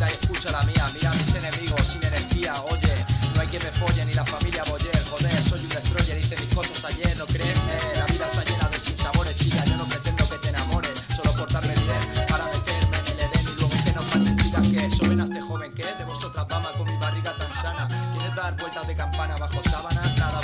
vida y escucha la mía. Mira a mis enemigos sin energía, oye, no hay que me folle ni la familia Boyer, joder, soy un destroyer, hice mis cosas ayer, ¿no crees? Eh, la vida está llena de sinsabores, chica, yo no pretendo que te enamores, solo por darme bien para meterme en el Edén y luego que no falten chicas que soben a este joven que de vosotras dama con mi barriga tan sana. Quieres dar vueltas de campana bajo sábana, nada